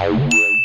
Wow.